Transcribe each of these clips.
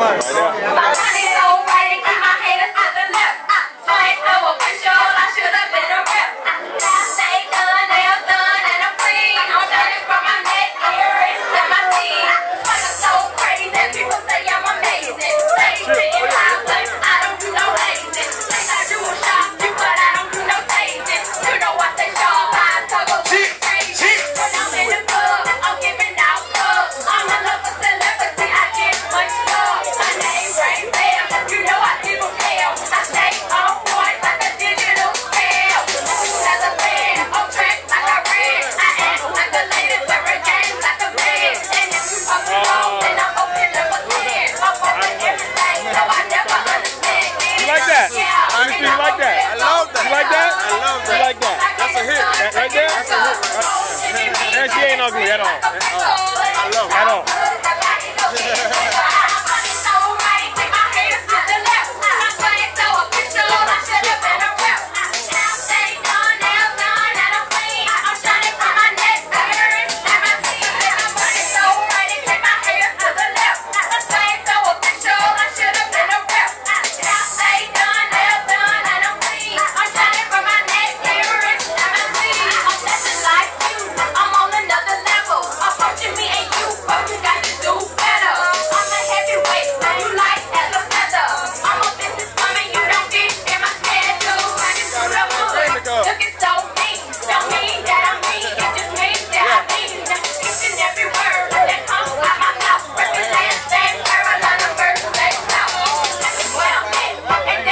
快点。ugly at all. At all.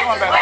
on back.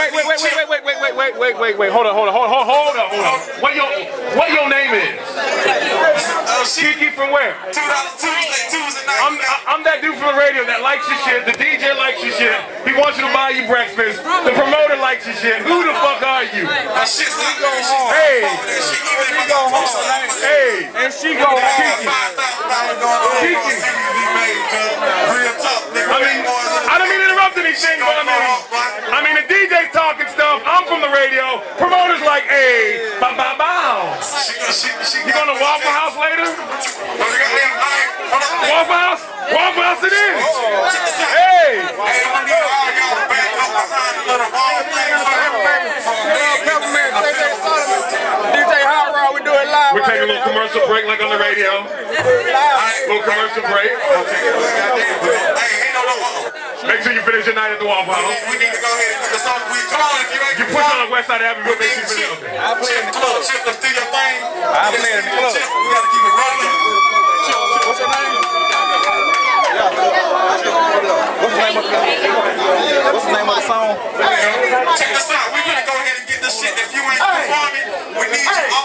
wait, wait, wait, wait, wait, wait, wait, wait, wait, wait, wait, hold on, hold on, hold on, hold on, hold on. What your what your name is? Kiki from where? I'm I'm that dude from the radio that likes your shit. The DJ likes your shit. He wants you to buy you breakfast. The promoter likes your shit. Who the fuck are you? Hey. Hey, and she go Kiki. Kiki. I mean, I don't mean to interrupt anything, but I mean. You going to Waffle House later? Waffle House? Waffle House it is. Hey. We're taking a little commercial break like on the radio. A little commercial break. Make sure you finish your night at the Waffle House. We need to go ahead and do the song. We come on, if you ain't. You put on the west side of Abbeville. Make sure you finish. Okay. I play in the club. Chip, let's do your thing. I play in the club. Chip, we gotta keep it rolling. Chip, what's your name? What's the name of the What's the name of the song? Check this out. We're gonna go ahead and get this shit. If you ain't performing, we need you all.